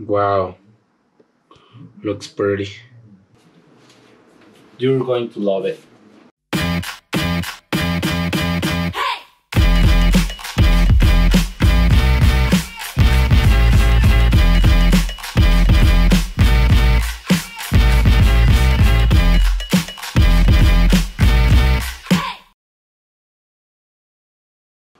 Wow. Looks pretty. You're going to love it.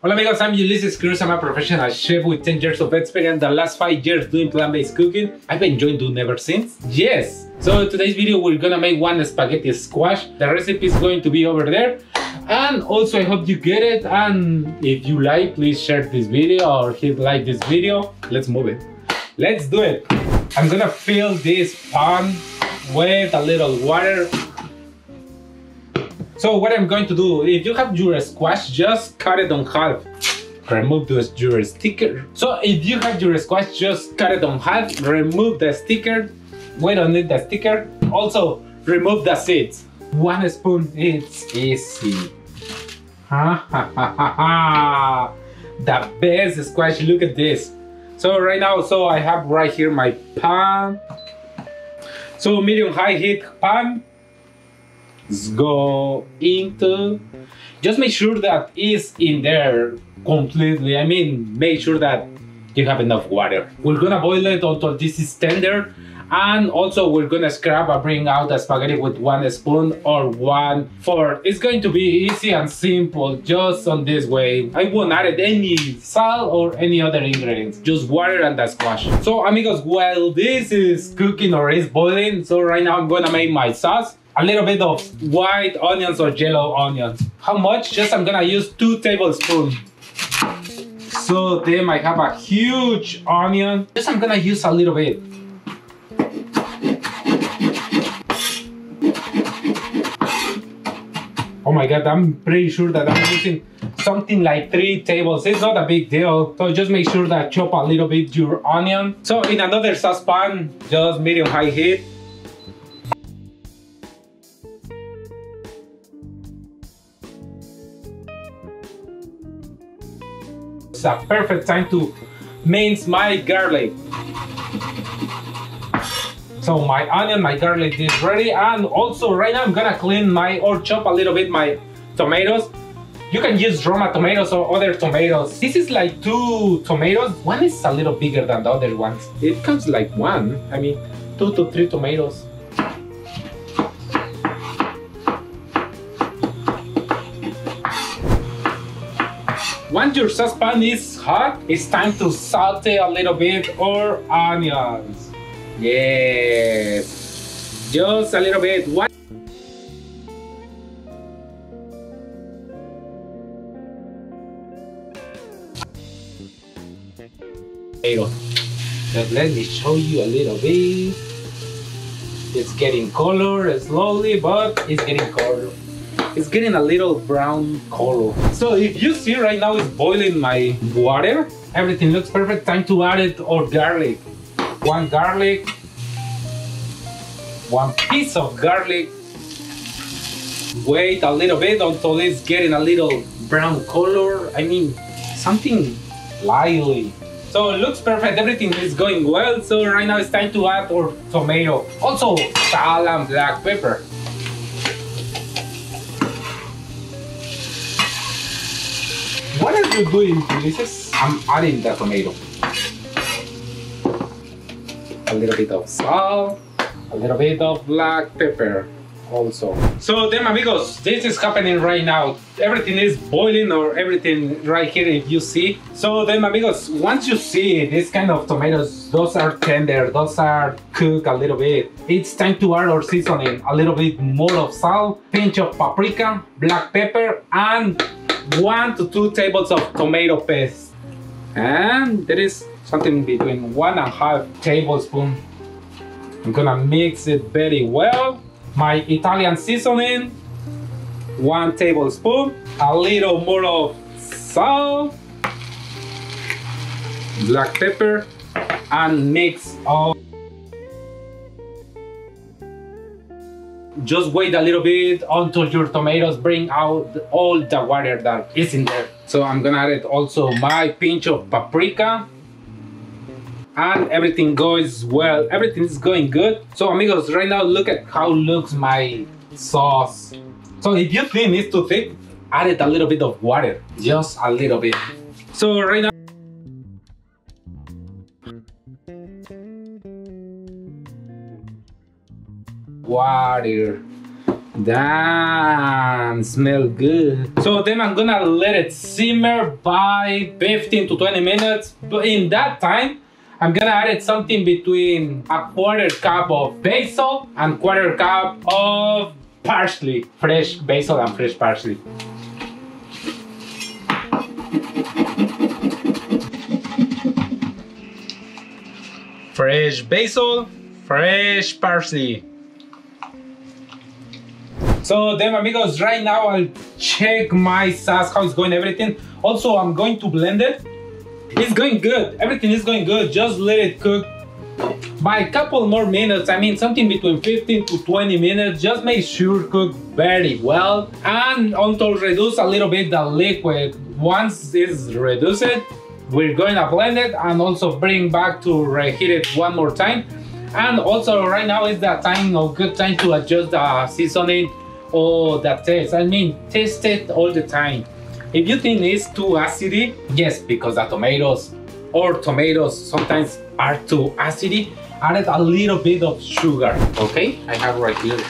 Hola amigos, I'm Ulysses Cruz. I'm a professional chef with 10 years of experience. The last 5 years doing plant-based cooking. I've been enjoying doing ever since. Yes! So today's video we're gonna make one spaghetti squash. The recipe is going to be over there. And also I hope you get it. And if you like, please share this video or hit like this video. Let's move it. Let's do it. I'm gonna fill this pan with a little water so what I'm going to do, if you have your squash, just cut it on half. Remove the, your sticker. So if you have your squash, just cut it on half, remove the sticker. We don't need the sticker. Also, remove the seeds. One spoon, it's easy. Ha ha ha ha ha. The best squash, look at this. So right now, so I have right here my pan. So medium high heat pan go into just make sure that is in there completely. I mean make sure that you have enough water. We're gonna boil it until this is tender and also we're gonna scrap and bring out the spaghetti with one spoon or one fork. It's going to be easy and simple just on this way. I won't add any salt or any other ingredients just water and the squash. So amigos while this is cooking or is boiling so right now i'm gonna make my sauce a little bit of white onions or yellow onions. How much? Just I'm gonna use two tablespoons. So then I have a huge onion. Just I'm gonna use a little bit. Oh my god, I'm pretty sure that I'm using something like three tables. It's not a big deal. So just make sure that chop a little bit your onion. So in another saucepan, just medium high heat, It's a perfect time to mince my garlic. So my onion, my garlic is ready and also right now I'm gonna clean my or chop a little bit my tomatoes. You can use Roma tomatoes or other tomatoes. This is like two tomatoes. One is a little bigger than the other ones. It comes like one. I mean, two to three tomatoes. Once your saucepan is hot, it's time to saute a little bit or onions. Yes, just a little bit. What? Just let me show you a little bit. It's getting color slowly, but it's getting color it's getting a little brown color. So if you see right now it's boiling my water, everything looks perfect. Time to add it or garlic. One garlic, one piece of garlic. Wait a little bit until it's getting a little brown color. I mean, something lively. So it looks perfect, everything is going well. So right now it's time to add our tomato. Also, salt and black pepper. What are you doing, Ulysses? I'm adding the tomato. A little bit of salt, a little bit of black pepper also. So then amigos, this is happening right now. Everything is boiling or everything right here if you see. So then amigos, once you see this kind of tomatoes, those are tender, those are cooked a little bit. It's time to add our seasoning. A little bit more of salt, pinch of paprika, black pepper, and one to two tables of tomato paste. And there is something between one and a half tablespoon. I'm gonna mix it very well. My Italian seasoning, one tablespoon, a little more of salt, black pepper, and mix all just wait a little bit until your tomatoes bring out all the water that is in there. So I'm gonna add also my pinch of paprika. and everything goes well. Everything is going good. So amigos, right now look at how looks my sauce. So if you think it's too thick, add it a little bit of water, just a little bit. So right now, water. Damn, smell good. So then I'm gonna let it simmer by 15 to 20 minutes. But in that time, I'm gonna add something between a quarter cup of basil and quarter cup of parsley, fresh basil and fresh parsley. Fresh basil, fresh parsley. So then amigos, right now I'll check my sauce, how it's going, everything. Also, I'm going to blend it. It's going good, everything is going good. Just let it cook by a couple more minutes. I mean, something between 15 to 20 minutes. Just make sure cook very well. And also reduce a little bit the liquid. Once it's reduced, we're going to blend it and also bring back to reheat it one more time. And also right now is the time, a good time to adjust the seasoning or the taste. I mean, taste it all the time. If you think it's too acidy, yes, because the tomatoes or tomatoes sometimes are too acidy, add a little bit of sugar. Okay, I have right here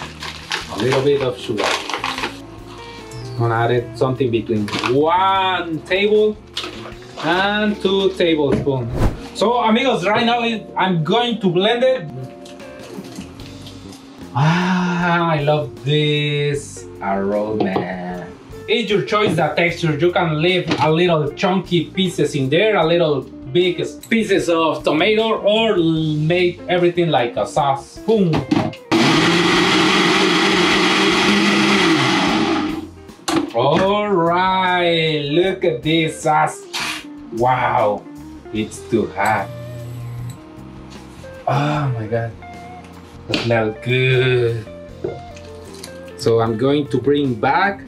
a little bit of sugar. I'm gonna add something between one table and two tablespoons. So amigos, right now I'm going to blend it Ah, Ah, I love this aroma. It's your choice the texture. You can leave a little chunky pieces in there, a little big pieces of tomato or make everything like a sauce. Boom. All right, look at this sauce. Wow, it's too hot. Oh my God smells good. So I'm going to bring back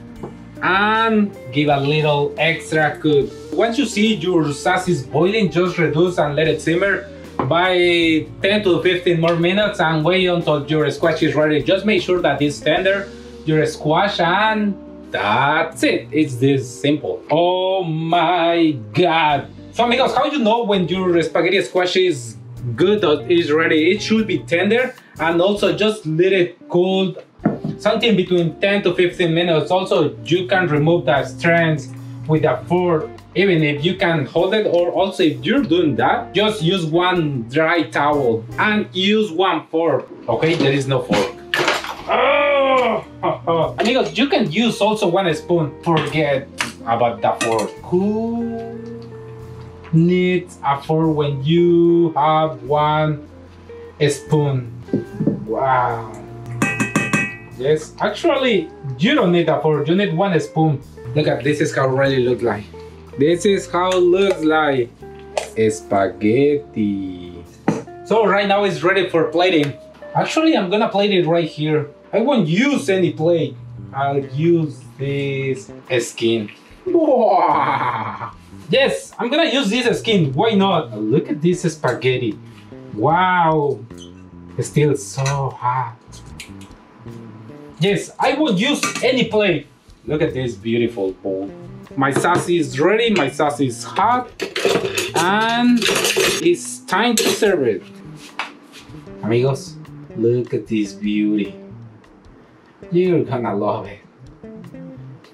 and give a little extra cook. Once you see your sauce is boiling, just reduce and let it simmer by 10 to 15 more minutes and wait until your squash is ready. Just make sure that it's tender, your squash, and that's it. It's this simple. Oh my god. So amigos, how do you know when your spaghetti squash is good or is ready? It should be tender and also just let it cool something between 10 to 15 minutes. Also you can remove the strands with a fork even if you can hold it or also if you're doing that just use one dry towel and use one fork okay? There is no fork. Oh, amigos you can use also one spoon. Forget about the fork. Who needs a fork when you have one spoon? Wow. Yes, actually, you don't need a fork, you need one spoon. Look at this is how it really looks like. This is how it looks like. Spaghetti. So right now it's ready for plating. Actually, I'm gonna plate it right here. I won't use any plate. I'll use this skin. Wow. Yes, I'm gonna use this skin. Why not? Look at this spaghetti. Wow. It's still so hot. Yes, I would use any plate. Look at this beautiful bowl. My sauce is ready, my sauce is hot, and it's time to serve it. Amigos, look at this beauty. You're gonna love it.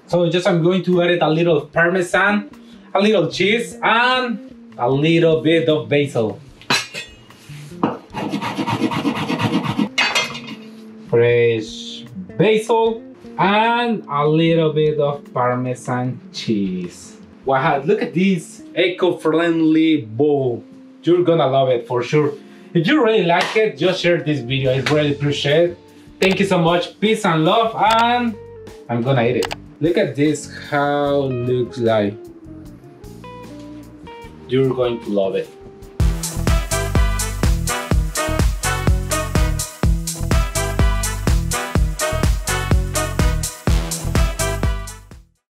So just I'm going to add a little parmesan, a little cheese, and a little bit of basil. fresh basil and a little bit of parmesan cheese. Wow look at this eco-friendly bowl. You're gonna love it for sure. If you really like it just share this video. I really appreciate it thank you so much. Peace and love and i'm gonna eat it. Look at this how it looks like. You're going to love it